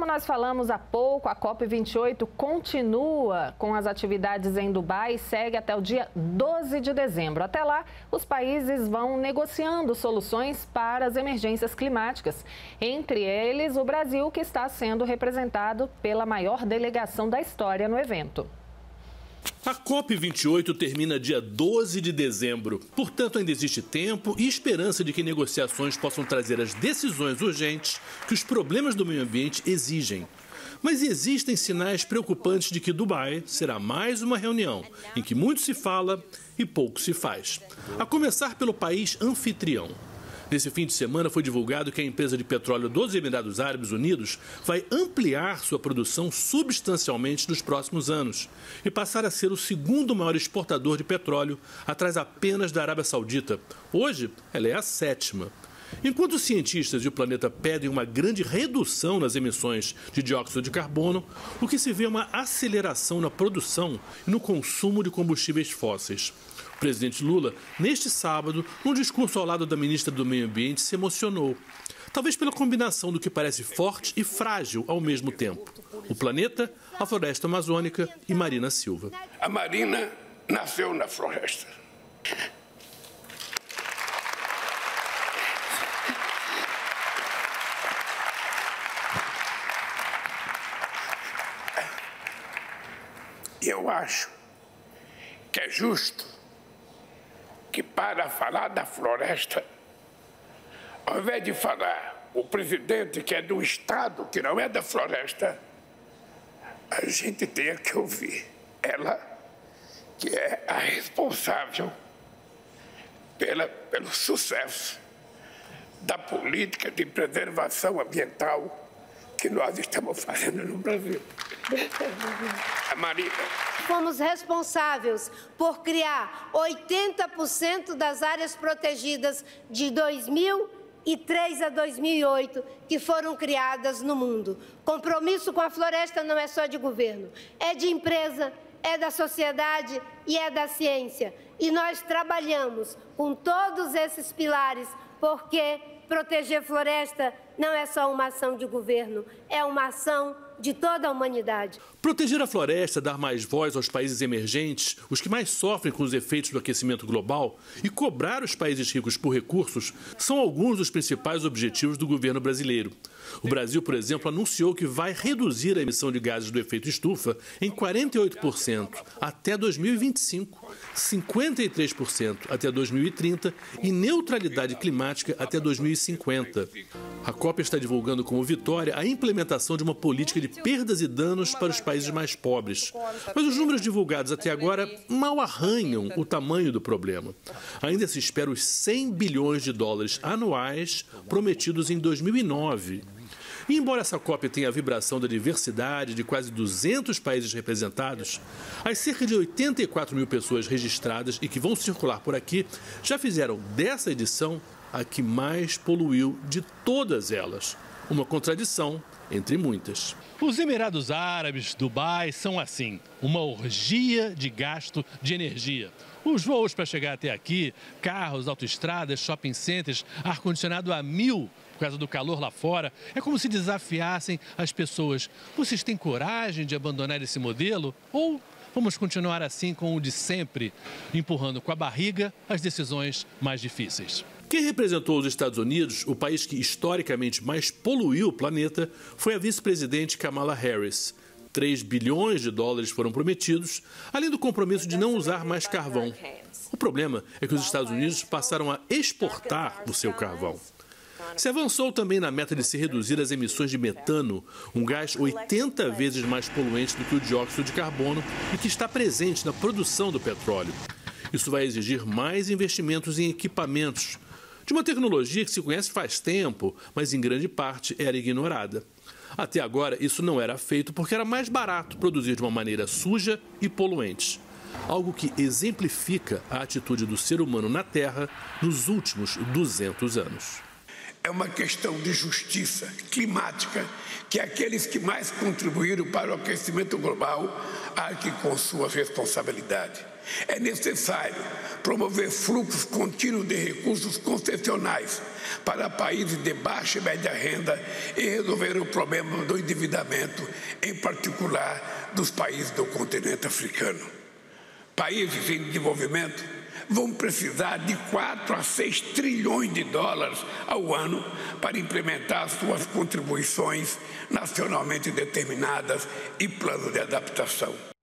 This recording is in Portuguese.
como nós falamos há pouco, a COP28 continua com as atividades em Dubai e segue até o dia 12 de dezembro. Até lá, os países vão negociando soluções para as emergências climáticas. Entre eles, o Brasil, que está sendo representado pela maior delegação da história no evento. A COP28 termina dia 12 de dezembro. Portanto, ainda existe tempo e esperança de que negociações possam trazer as decisões urgentes que os problemas do meio ambiente exigem. Mas existem sinais preocupantes de que Dubai será mais uma reunião em que muito se fala e pouco se faz. A começar pelo país anfitrião. Nesse fim de semana foi divulgado que a empresa de petróleo dos Emirados Árabes Unidos vai ampliar sua produção substancialmente nos próximos anos e passar a ser o segundo maior exportador de petróleo, atrás apenas da Arábia Saudita. Hoje, ela é a sétima. Enquanto os cientistas e o planeta pedem uma grande redução nas emissões de dióxido de carbono, o que se vê é uma aceleração na produção e no consumo de combustíveis fósseis presidente Lula, neste sábado, num discurso ao lado da ministra do Meio Ambiente, se emocionou. Talvez pela combinação do que parece forte e frágil ao mesmo tempo: o planeta, a floresta amazônica e Marina Silva. A Marina nasceu na floresta. Eu acho que é justo para falar da floresta, ao invés de falar o presidente que é do Estado, que não é da floresta, a gente tenha que ouvir ela, que é a responsável pela, pelo sucesso da política de preservação ambiental que nós estamos fazendo no Brasil. A Marina. Fomos responsáveis por criar 80% das áreas protegidas de 2003 a 2008 que foram criadas no mundo. Compromisso com a floresta não é só de governo, é de empresa, é da sociedade e é da ciência. E nós trabalhamos com todos esses pilares porque proteger floresta não é só uma ação de governo, é uma ação de toda a humanidade. Proteger a floresta, dar mais voz aos países emergentes, os que mais sofrem com os efeitos do aquecimento global, e cobrar os países ricos por recursos são alguns dos principais objetivos do governo brasileiro. O Brasil, por exemplo, anunciou que vai reduzir a emissão de gases do efeito estufa em 48% até 2025, 53% até 2030 e neutralidade climática até 2050. A COP está divulgando como vitória a implementação de uma política de perdas e danos para os países mais pobres. Mas os números divulgados até agora mal arranham o tamanho do problema. Ainda se espera os 100 bilhões de dólares anuais prometidos em 2009. E embora essa COP tenha a vibração da diversidade de quase 200 países representados, as cerca de 84 mil pessoas registradas e que vão circular por aqui já fizeram dessa edição a que mais poluiu de todas elas. Uma contradição entre muitas. Os Emirados Árabes, Dubai, são assim, uma orgia de gasto de energia. Os voos para chegar até aqui, carros, autoestradas, shopping centers, ar-condicionado a mil por causa do calor lá fora, é como se desafiassem as pessoas. Vocês têm coragem de abandonar esse modelo? Ou vamos continuar assim com o de sempre, empurrando com a barriga as decisões mais difíceis? Quem representou os Estados Unidos, o país que historicamente mais poluiu o planeta, foi a vice-presidente Kamala Harris. 3 bilhões de dólares foram prometidos, além do compromisso de não usar mais carvão. O problema é que os Estados Unidos passaram a exportar o seu carvão. Se avançou também na meta de se reduzir as emissões de metano, um gás 80 vezes mais poluente do que o dióxido de carbono e que está presente na produção do petróleo. Isso vai exigir mais investimentos em equipamentos, de uma tecnologia que se conhece faz tempo, mas em grande parte era ignorada. Até agora, isso não era feito porque era mais barato produzir de uma maneira suja e poluente. Algo que exemplifica a atitude do ser humano na Terra nos últimos 200 anos. É uma questão de justiça climática que aqueles que mais contribuíram para o aquecimento global arquem com sua responsabilidade. É necessário promover fluxos contínuos de recursos concessionais para países de baixa e média renda e resolver o problema do endividamento, em particular dos países do continente africano. Países em desenvolvimento vão precisar de 4 a 6 trilhões de dólares ao ano para implementar suas contribuições nacionalmente determinadas e planos de adaptação.